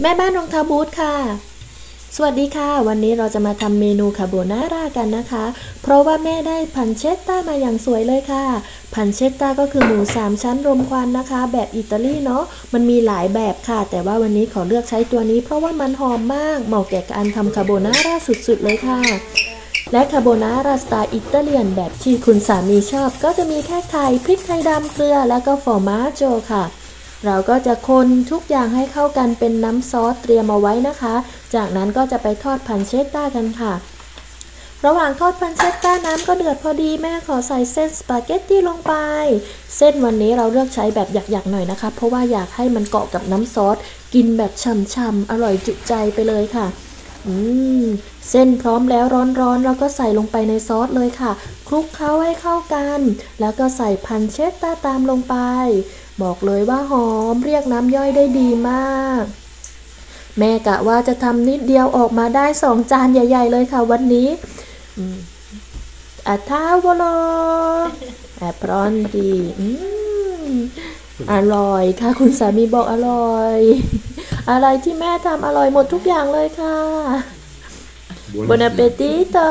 แม่บ้านรองเท้าบูทค่ะ สวัสดีค่ะ วันนี้เราจะมาทำเมนูคาโบนาร่ากันนะคะ เพราะว่าแม่ได้ pancetta มาอย่างสวยเลยค่ะ pancetta ก็คือหมูสามชั้นรมควันนะคะ แบบอิตาลีเนาะ มันมีหลายแบบค่ะ แต่ว่าวันนี้ขอเลือกใช้ตัวนี้ เพราะว่ามันหอมมาก เหมาะแก่การทำคาโบนาร่าสุดๆเลยค่ะและคาโบนาราสไตล์อิตาเลียนแบบที่คุณสามีชอบ ก็จะมีแค่ไข่พริกไทยดำเกลือ แล้วก็ formaggioค่ะ เราก็จะคนทุกอย่างให้เข้ากันเป็นน้ำซอสเตรียมเอาไว้นะคะ จากนั้นก็จะไปทอด pancetta กันค่ะ ระหว่างทอด pancetta น้ำก็เดือดพอดีแม่ขอใส่เส้นสปาเกตตี้ลงไป เส้นวันนี้เราเลือกใช้แบบหยักๆหน่อยนะคะ เพราะว่าอยากให้มันเกาะกับน้ำซอสกินแบบฉ่ำๆอร่อยจุใจไปเลยค่ะอืมเส้นพร้อมแล้วร้อนๆ แล้วก็ใส่ลงไปในซอสเลยค่ะ คลุกเคล้าให้เข้ากัน แล้วก็ใส่พันเชตต้าตามลงไป บอกเลยว่าหอมเรียกน้ำย่อยได้ดีมาก แม่กะว่าจะทำนิดเดียวออกมาได้สองจานใหญ่ ๆ เลยค่ะวันนี้อืมอาทาวโลแอบร้อนดีอืมอร่อยค่ะ คุณสามีบอกอร่อย อะไรที่แม่ทำอร่อยหมดทุกอย่างเลยค่ะ Buon Buon appetito